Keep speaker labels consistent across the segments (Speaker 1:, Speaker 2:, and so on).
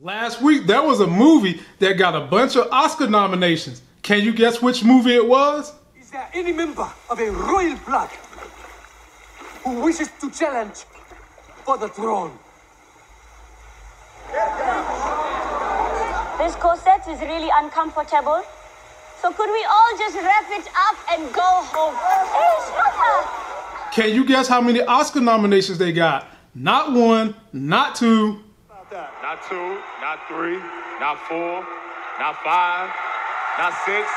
Speaker 1: Last week, there was a movie that got a bunch of Oscar nominations. Can you guess which movie it was?
Speaker 2: Is there any member of a royal blood who wishes to challenge for the throne?
Speaker 3: This corset is really uncomfortable. So could we all just wrap it up and go home? Hey,
Speaker 1: Can you guess how many Oscar nominations they got? Not one, not two,
Speaker 4: Not two, not three, not four, not five, not six,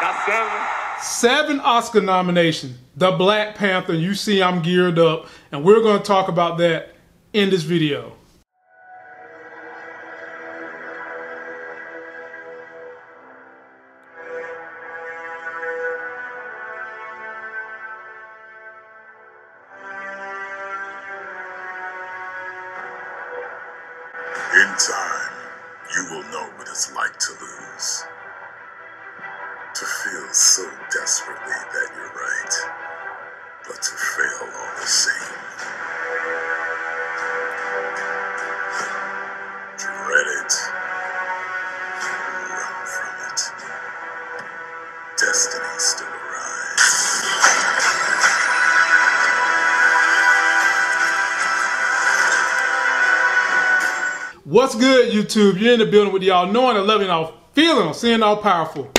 Speaker 4: not seven.
Speaker 1: seven Oscar nominations. The Black Panther. You see, I'm geared up, and we're going to talk about that in this video.
Speaker 5: In time, you will know what it's like to lose. To feel so desperately that you're right, but to fail all the same.
Speaker 1: What's good, YouTube? You're in the building with y'all knowing and loving y'all, feeling all, seeing all powerful.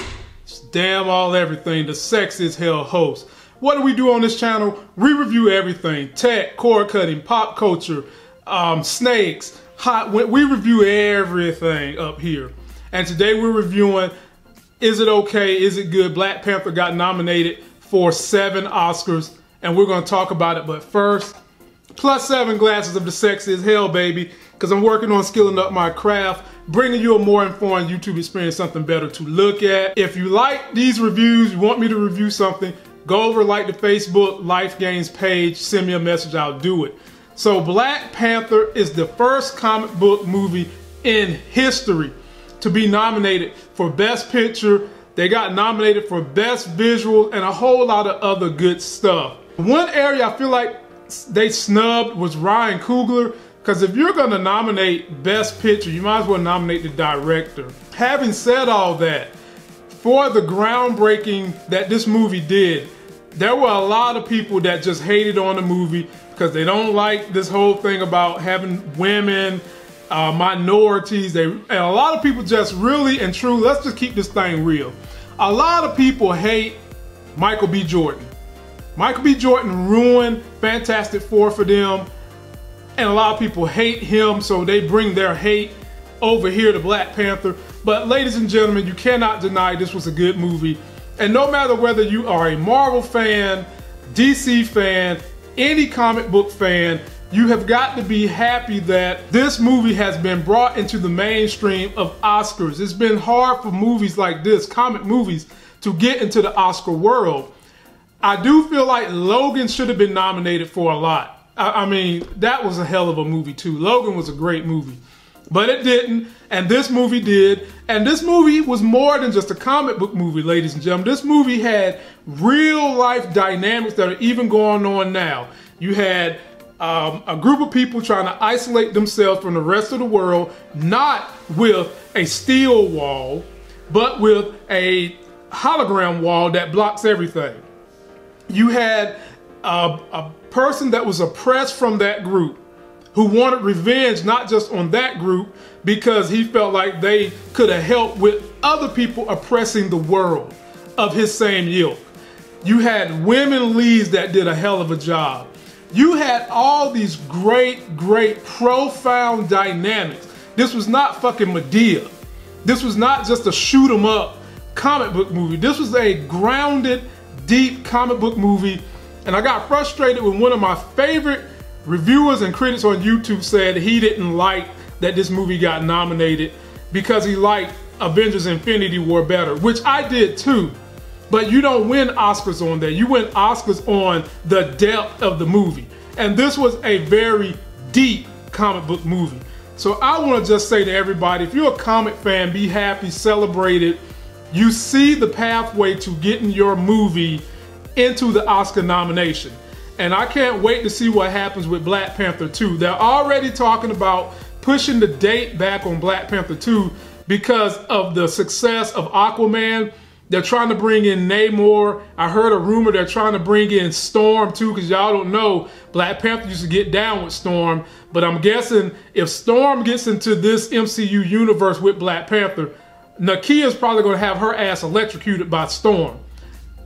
Speaker 1: It's damn all everything, the sex is hell host. What do we do on this channel? We review everything tech, cord cutting, pop culture, um, snakes, hot. We review everything up here. And today we're reviewing Is It Okay? Is It Good? Black Panther got nominated for seven Oscars, and we're going to talk about it. But first, plus seven glasses of the sex is hell, baby, because I'm working on skilling up my craft, bringing you a more informed YouTube experience, something better to look at. If you like these reviews, you want me to review something, go over like the Facebook Life Gains page, send me a message, I'll do it. So Black Panther is the first comic book movie in history to be nominated for Best Picture. They got nominated for Best Visual and a whole lot of other good stuff. One area I feel like they snubbed was Ryan Coogler because if you're going to nominate Best Picture, you might as well nominate the director. Having said all that, for the groundbreaking that this movie did, there were a lot of people that just hated on the movie because they don't like this whole thing about having women, uh, minorities. They and a lot of people just really and true. Let's just keep this thing real. A lot of people hate Michael B. Jordan. Michael B. Jordan ruined Fantastic Four for them, and a lot of people hate him, so they bring their hate over here to Black Panther. But ladies and gentlemen, you cannot deny this was a good movie. And no matter whether you are a Marvel fan, DC fan, any comic book fan, you have got to be happy that this movie has been brought into the mainstream of Oscars. It's been hard for movies like this, comic movies, to get into the Oscar world. I do feel like Logan should have been nominated for a lot. I, I mean, that was a hell of a movie too. Logan was a great movie. But it didn't, and this movie did. And this movie was more than just a comic book movie, ladies and gentlemen. This movie had real life dynamics that are even going on now. You had um, a group of people trying to isolate themselves from the rest of the world, not with a steel wall, but with a hologram wall that blocks everything. You had a, a person that was oppressed from that group who wanted revenge not just on that group because he felt like they could have helped with other people oppressing the world of his same ilk. You had women leads that did a hell of a job. You had all these great, great, profound dynamics. This was not fucking Madea. This was not just a shoot 'em up comic book movie. This was a grounded, deep comic book movie. And I got frustrated when one of my favorite reviewers and critics on YouTube said he didn't like that this movie got nominated because he liked Avengers Infinity War better, which I did too. But you don't win Oscars on that. You win Oscars on the depth of the movie. And this was a very deep comic book movie. So I want to just say to everybody, if you're a comic fan, be happy, celebrate it. You see the pathway to getting your movie into the Oscar nomination. And I can't wait to see what happens with Black Panther 2. They're already talking about pushing the date back on Black Panther 2 because of the success of Aquaman. They're trying to bring in Namor. I heard a rumor they're trying to bring in Storm too, because y'all don't know Black Panther used to get down with Storm. But I'm guessing if Storm gets into this MCU universe with Black Panther, Nakia's probably going to have her ass electrocuted by Storm.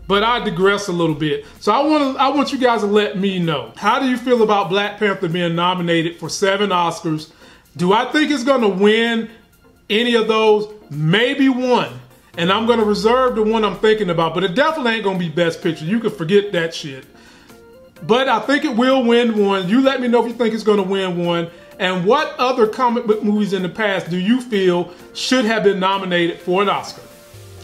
Speaker 1: But I digress a little bit. So I want to I want you guys to let me know. How do you feel about Black Panther being nominated for 7 Oscars? Do I think it's going to win any of those? Maybe one. And I'm going to reserve the one I'm thinking about, but it definitely ain't going to be best picture. You can forget that shit. But I think it will win one. You let me know if you think it's going to win one. And what other comic book movies in the past do you feel should have been nominated for an Oscar?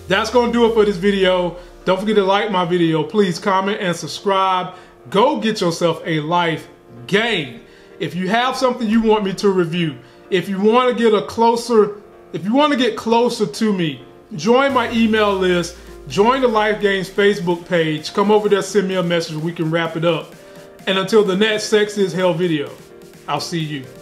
Speaker 1: That's going to do it for this video. Don't forget to like my video. Please comment and subscribe. Go get yourself a life game. If you have something you want me to review, if you want to get a closer, if you want to get closer to me, join my email list, join the Life Gains Facebook page, come over there, send me a message, we can wrap it up. And until the next Sex is Hell video, I'll see you.